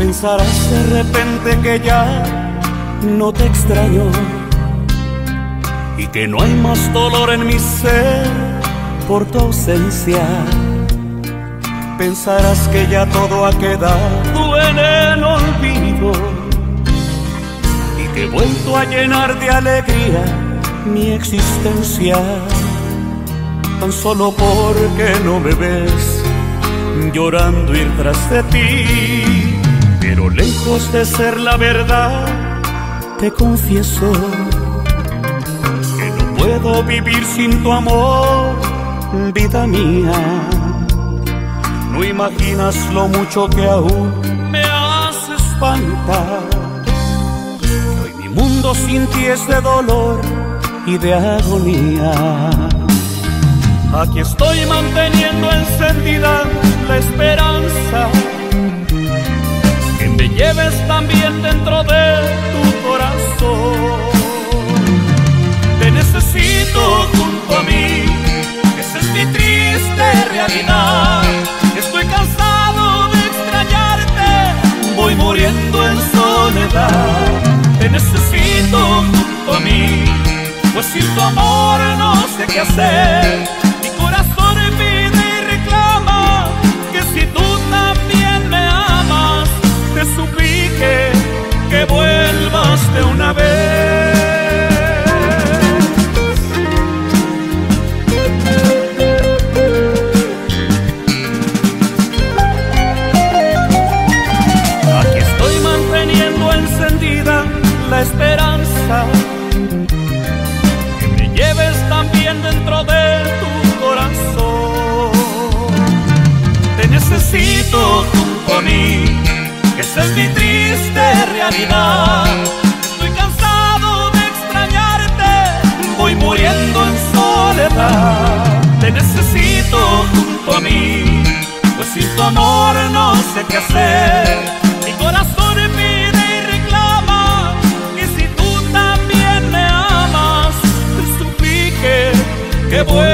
Pensarás de repente que ya no te extraño y que no hay más dolor en mi ser por tu ausencia. Pensarás que ya todo ha quedado en el olvido y que he vuelto a llenar de alegría mi existencia, tan solo porque no me ves llorando ir tras de ti. Lejos de ser la verdad, te confieso que no puedo vivir sin tu amor, vida mía. No imaginas lo mucho que aún me haces falta. Hoy mi mundo sin ti es de dolor y de agonía. Aquí estoy manteniendo encendida la esperanza lleves también dentro de tu corazón. Te necesito junto a mí, esa es mi triste realidad. Estoy cansado de extrañarte, voy muriendo en soledad. Te necesito junto a mí, pues sin tu amor no sé qué hacer. Esperanza que me lleves también dentro de tu corazón. Te necesito junto a mí, que esa es mi triste realidad. Estoy cansado de extrañarte, voy muriendo en soledad. Te necesito junto a mí, pues sin tu amor no sé qué hacer. Boy.